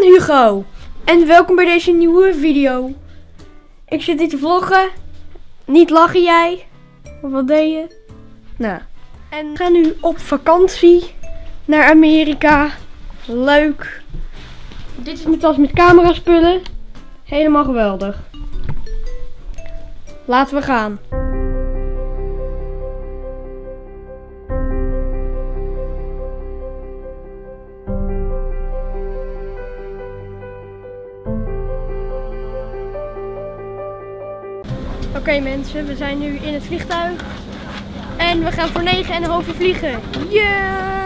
Hugo en welkom bij deze nieuwe video. Ik zit hier te vloggen. Niet lachen jij? Of wat deed je? Nou. En we gaan nu op vakantie naar Amerika. Leuk. Dit is mijn tas met camera spullen. Helemaal geweldig. Laten we gaan. Oké mensen, we zijn nu in het vliegtuig. En we gaan voor 9 en een half uur vliegen. Yay!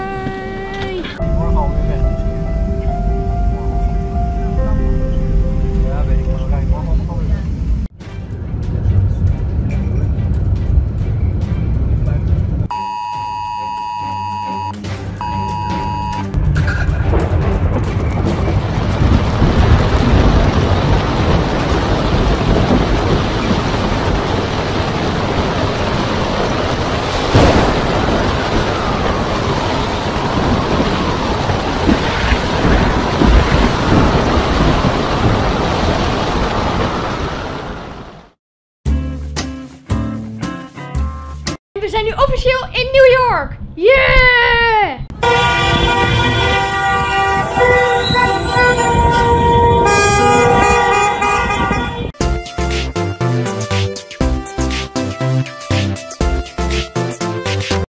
We zijn nu officieel in New York. Yay!